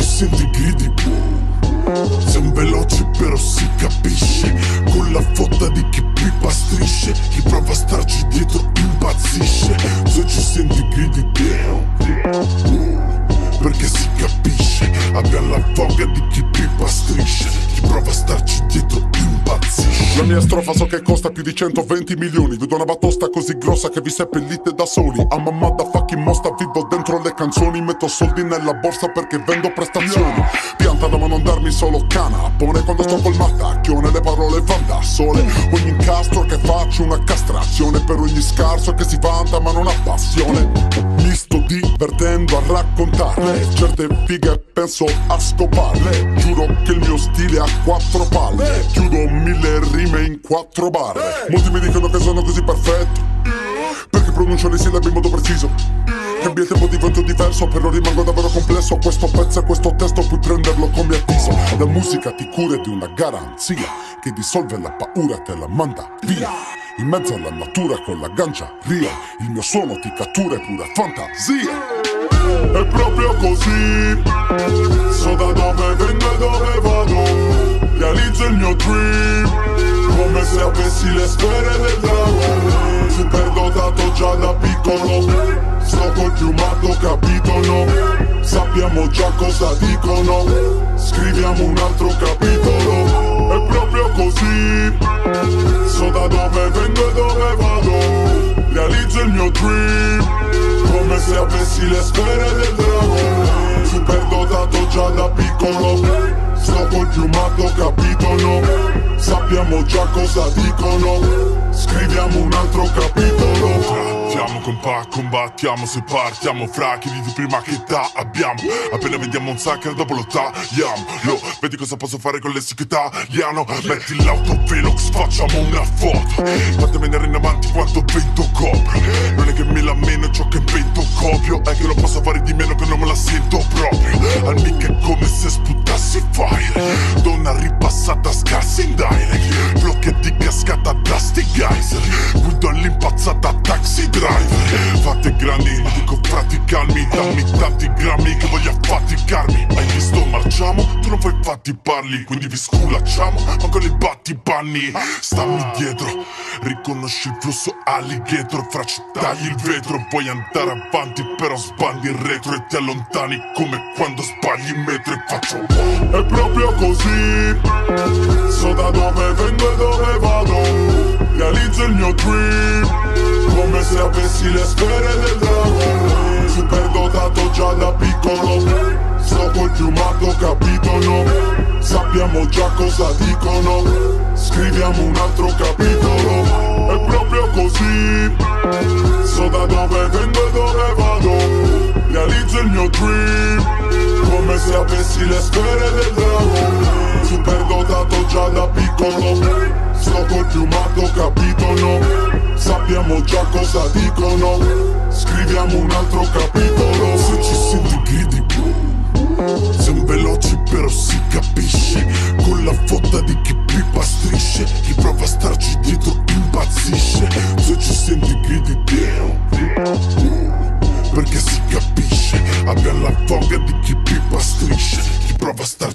ci senti gridi Siamo veloci però si capisce. Con la fotta mia strofa so che costa più di 120 milioni. Vedo una batosta così grossa che vi seppellite da soli. A mamma da fucking mosta vivo dentro le canzoni. Metto soldi nella borsa perché vendo prestazioni. Piantala ma non darmi solo cana. Pone quando sto col mattacchione Le parole van da sole Ogni incastro che faccio una castrazione. Per ogni scarso che si vanta ma non ha passione. Mi divertendo a raccontarle. Certe fighe penso a scoparle. Giuro che il mio stile ha quattro palle. Chiudo mille rime in quattro barre. Molti mi dicono che sono così perfetto. Perché pronuncio le sillabe in modo preciso. Cambia tempo divento diverso Però rimango davvero complesso. Questo pezzo e questo testo puoi prenderlo come avviso. La musica ti cura di una garanzia Che dissolve la paura te la manda via. In mezzo alla natura con la gancia ria Il mio suono ti cattura è pura fantasia così. So da dove vengo e dove vado Realizzo il mio dream. Come se avessi le sfere del drago. Super dotato già da piccolo Sto col piumato capito Sappiamo già cosa dicono Scriviamo un altro capitolo. È proprio così. So da dove vengo e dove vado Realizzo il mio dream. Come se avessi le sfere del drago già da piccolo. Sto col piumato capito no Sappiamo già cosa dicono. Scriviamo un altro capitolo. Combattiamo, compa, combattiamo se partiamo Fra chi di prima che età abbiamo. Appena vediamo un sucker dopo lo tagliamo. Lo, vedi cosa posso fare con le che tagliano Metti l'autovelox, facciamo una foto. Quante venire in avanti quanto vento copro. Non è che me la meno ciò che vento copio. È che lo posso fare di meno che non me la sento proprio Al mic è come se sputassi fire. Donna ripassata scarsa in direct. Flow che geyser Guido all'impazzata taxi driver. Fate grandi, dico frati calmi Dammi tanti grammi che voglio affaticarmi. Hai visto marciamo? Tu non fai fatti parli Quindi vi sculacciamo ma con i batti panni Stammi dietro Riconosci il flusso alligator Fra ci tagli il vetro Puoi andare avanti però sbandi in retro E ti allontani come quando sbagli in metro E faccio È proprio così. So da dove vengo e dove vado Realizzo il mio dream. Come se avessi le sfere del drago. Super dotato già da piccolo. Sto col piumato capito no? Sappiamo già cosa dicono. Scriviamo un altro capitolo. È proprio così. So da dove vengo e dove vado. Realizzo il mio dream. Come se avessi le sfere del drago. Super dotato già da piccolo Sto col piumato capito no? Sappiamo già cosa dicono. Scriviamo un altro capitolo. Se ci senti gridi Siamo veloci però si capisce. Con la fotta di chi pipa strisce Chi prova a starci dietro impazzisce. Se ci senti gridi Perché si capisce. Abbiamo la voglia di chi pipa strisce Chi prova a starci